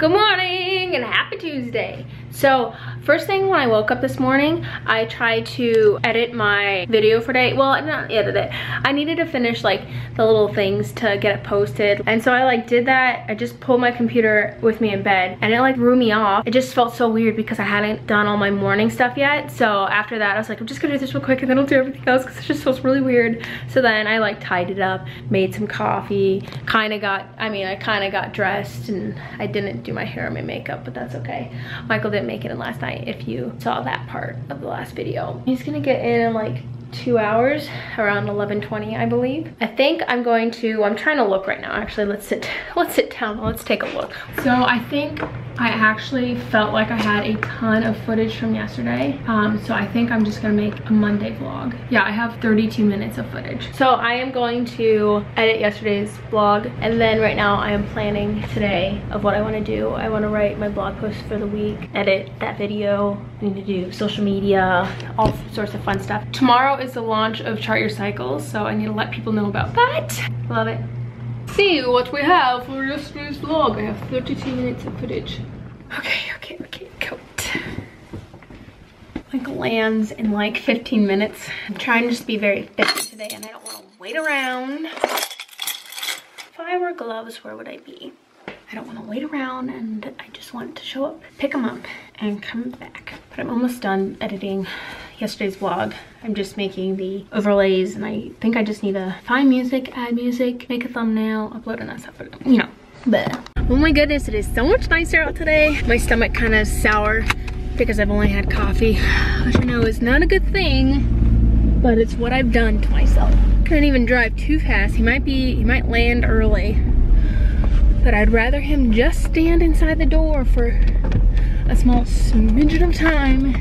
Good morning and happy Tuesday. So first thing when I woke up this morning, I tried to edit my video for today. Well, not edit it. I needed to finish like the little things to get it posted. And so I like did that. I just pulled my computer with me in bed and it like threw me off. It just felt so weird because I hadn't done all my morning stuff yet. So after that, I was like, I'm just gonna do this real quick and then I'll do everything else because it just feels really weird. So then I like tied it up, made some coffee, kind of got, I mean, I kind of got dressed and I didn't do my hair and my makeup, but that's okay. Michael didn't make it in last night if you saw that part of the last video. He's gonna get in in like two hours around 11:20, I believe i think i'm going to i'm trying to look right now actually let's sit let's sit down let's take a look so i think I actually felt like I had a ton of footage from yesterday. Um, so I think I'm just gonna make a Monday vlog. Yeah, I have 32 minutes of footage. So I am going to edit yesterday's vlog. And then right now I am planning today of what I wanna do. I wanna write my blog post for the week, edit that video. I need to do social media, all sorts of fun stuff. Tomorrow is the launch of Chart Your Cycles. So I need to let people know about that. Love it see what we have for yesterday's vlog. I have 32 minutes of footage. Okay, okay, okay, coat. Like lands in like 15 minutes. I'm trying to just be very fit today and I don't want to wait around. If I were gloves, where would I be? I don't want to wait around and I just want to show up, pick them up, and come back. But I'm almost done editing yesterday's vlog. I'm just making the overlays and I think I just need to find music, add music, make a thumbnail, upload and stuff, you know, but. Oh my goodness, it is so much nicer out today. My stomach kind of sour because I've only had coffee, which I know is not a good thing, but it's what I've done to myself. Couldn't even drive too fast. He might be, he might land early but I'd rather him just stand inside the door for a small smidgen of time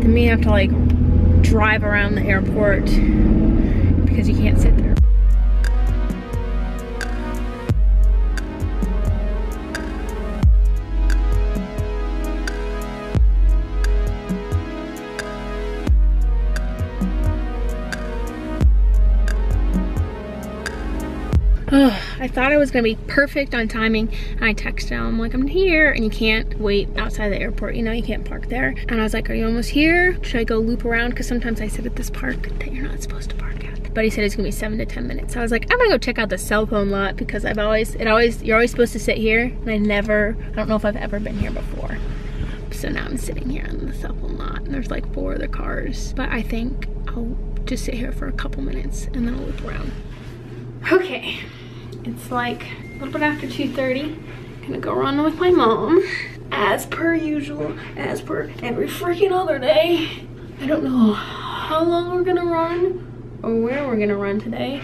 than me have to like drive around the airport because you can't sit there. I thought I was gonna be perfect on timing. And I texted him, I'm like, I'm here. And you can't wait outside the airport. You know, you can't park there. And I was like, are you almost here? Should I go loop around? Because sometimes I sit at this park that you're not supposed to park at. But he said it's gonna be seven to 10 minutes. So I was like, I'm gonna go check out the cell phone lot because I've always, it always, you're always supposed to sit here. And I never, I don't know if I've ever been here before. So now I'm sitting here on the cell phone lot and there's like four other cars. But I think I'll just sit here for a couple minutes and then I'll look around. Okay, it's like a little bit after 2.30. Gonna go run with my mom. As per usual, as per every freaking other day. I don't know how long we're gonna run or where we're gonna run today.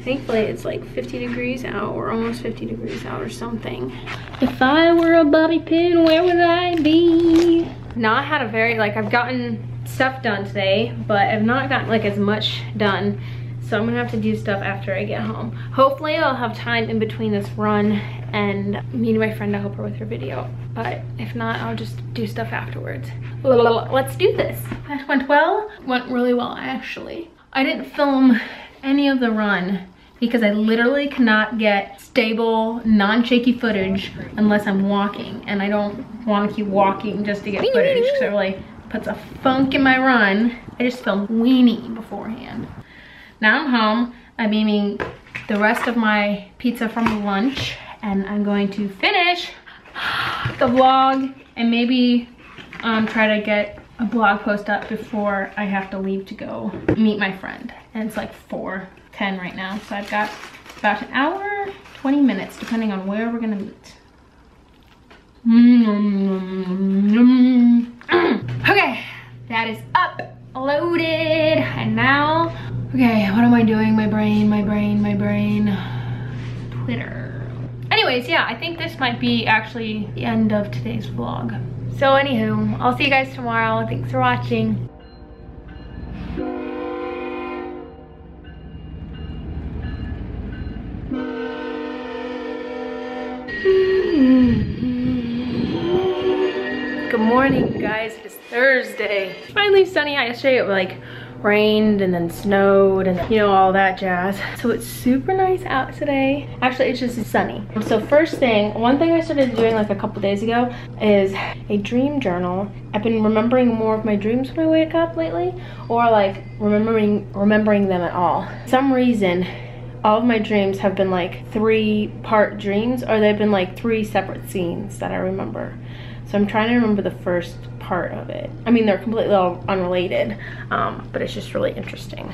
Thankfully it's like 50 degrees out or almost 50 degrees out or something. If I were a bobby pin, where would I be? Not had a very, like I've gotten stuff done today, but I've not gotten like as much done so I'm gonna have to do stuff after I get home. Hopefully I'll have time in between this run and meeting my friend to help her with her video. But if not, I'll just do stuff afterwards. Let's do this. That went well? Went really well, actually. I didn't film any of the run because I literally cannot get stable, non-shaky footage unless I'm walking. And I don't want to keep walking just to get footage because it really puts a funk in my run. I just filmed weenie beforehand. Now I'm home. I'm eating the rest of my pizza from lunch and I'm going to finish the vlog and maybe um, try to get a blog post up before I have to leave to go meet my friend. And it's like 4.10 right now. So I've got about an hour, 20 minutes, depending on where we're gonna meet. okay, brain, my brain, my brain. Twitter. Anyways, yeah, I think this might be actually the end of today's vlog. So anywho, I'll see you guys tomorrow. Thanks for watching. Good morning, guys. It is Thursday. It's finally sunny out yesterday. It was like rained and then snowed and you know all that jazz. So it's super nice out today. Actually it's just sunny. So first thing one thing i started doing like a couple days ago is a dream journal. I've been remembering more of my dreams when i wake up lately or like remembering remembering them at all. Some reason all of my dreams have been like three part dreams or they've been like three separate scenes that i remember so i'm trying to remember the first part of it. I mean, they're completely unrelated, um, but it's just really interesting.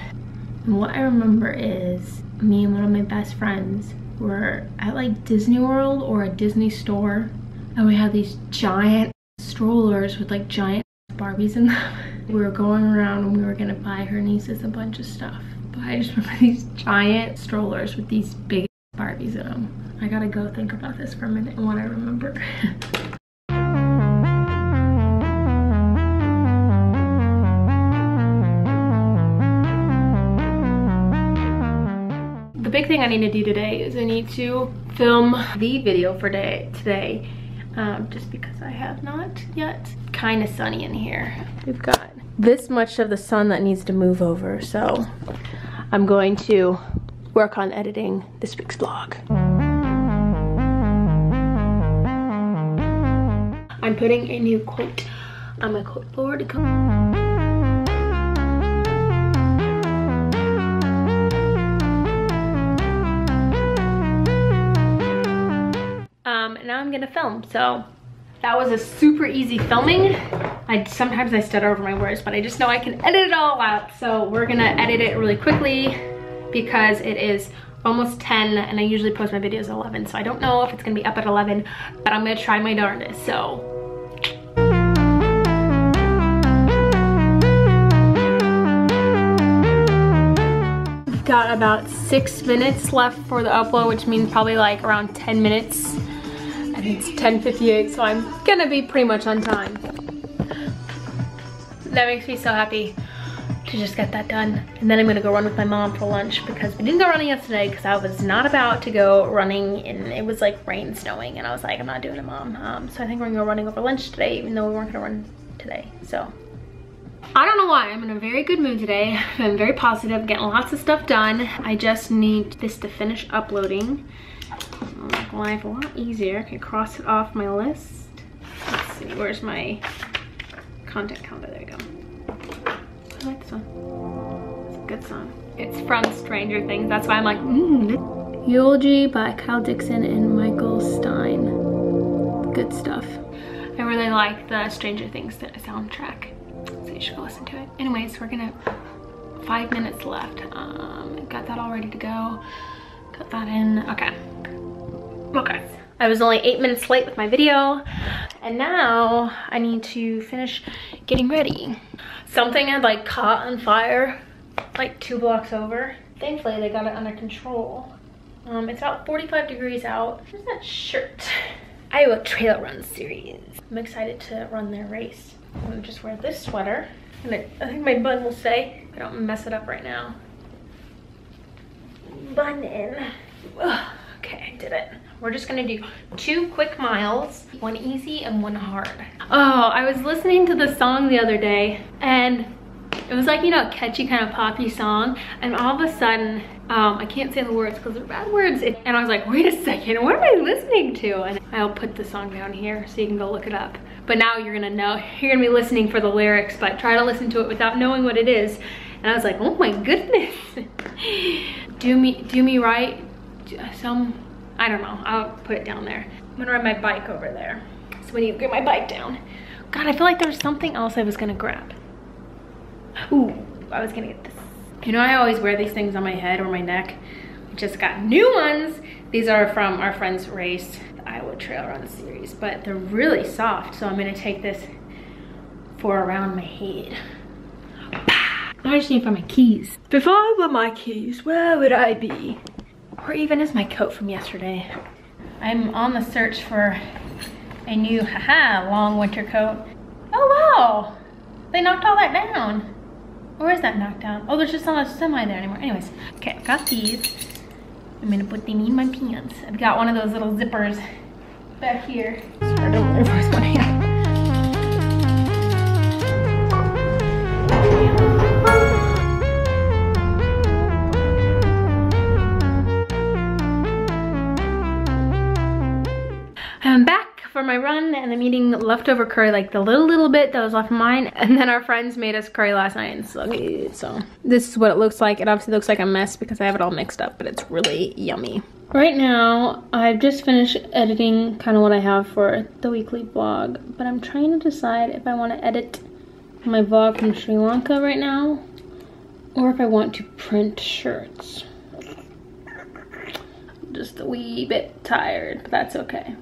And what I remember is me and one of my best friends were at like Disney World or a Disney store, and we had these giant strollers with like giant Barbies in them. We were going around and we were gonna buy her nieces a bunch of stuff. But I just remember these giant strollers with these big Barbies in them. I gotta go think about this for a minute and what I remember. big thing I need to do today is I need to film the video for day today um, just because I have not yet. Kind of sunny in here. We've got this much of the sun that needs to move over so I'm going to work on editing this week's vlog. I'm putting a new quote on my quote board. Gonna film. So that was a super easy filming. I Sometimes I stutter over my words, but I just know I can edit it all out. So we're gonna edit it really quickly because it is almost 10 and I usually post my videos at 11. So I don't know if it's gonna be up at 11, but I'm gonna try my darndest. So we've got about six minutes left for the upload, which means probably like around 10 minutes it's 10.58, so I'm gonna be pretty much on time. That makes me so happy to just get that done. And then I'm gonna go run with my mom for lunch because we didn't go running yesterday because I was not about to go running and it was like rain snowing and I was like, I'm not doing it, mom. Um, so I think we're gonna go running over lunch today even though we weren't gonna run today, so. I don't know why, I'm in a very good mood today. I'm very positive, getting lots of stuff done. I just need this to finish uploading life a lot easier. I can cross it off my list. Let's see, where's my content counter? There we go. I like this one. It's a good song. It's from Stranger Things. That's why I'm like, mmm. Eulogy by Kyle Dixon and Michael Stein. Good stuff. I really like the Stranger Things soundtrack. So you should go listen to it. Anyways, we're gonna, five minutes left. Um, got that all ready to go. Got that in, okay. Okay. I was only eight minutes late with my video and now I need to finish getting ready. Something had like caught on fire like two blocks over. Thankfully they got it under control. Um, it's about 45 degrees out. Where's that shirt? Iowa Trail Run Series. I'm excited to run their race. I'm gonna just wear this sweater. And I think my bun will stay. I don't mess it up right now. Bun in. Ugh. Okay, I did it. We're just gonna do two quick miles, one easy and one hard. Oh, I was listening to the song the other day and it was like, you know, a catchy kind of poppy song. And all of a sudden, um, I can't say the words because they're bad words. And I was like, wait a second, what am I listening to? And I'll put the song down here so you can go look it up. But now you're gonna know, you're gonna be listening for the lyrics, but try to listen to it without knowing what it is. And I was like, oh my goodness. do me, do me right, some, I don't know, I'll put it down there. I'm gonna ride my bike over there. So when you get my bike down. God, I feel like there's something else I was gonna grab. Ooh, I was gonna get this. You know, I always wear these things on my head or my neck. I just got new ones. These are from our friend's race, the Iowa Trail Run series, but they're really soft. So I'm gonna take this for around my head. I just need for my keys. Before I were my keys, where would I be? Where even is my coat from yesterday? I'm on the search for a new, haha, long winter coat. Oh wow, they knocked all that down. Where is that knocked down? Oh, there's just not a semi there anymore. Anyways, okay, I've got these. I'm gonna put them in my pants. I've got one of those little zippers back here. Sorry, I don't know one hand. My run and I'm eating leftover curry, like the little, little bit that was left of mine. And then our friends made us curry last night and so, so this is what it looks like. It obviously looks like a mess because I have it all mixed up, but it's really yummy. Right now, I've just finished editing kind of what I have for the weekly vlog, but I'm trying to decide if I want to edit my vlog from Sri Lanka right now or if I want to print shirts. Just a wee bit tired, but that's okay.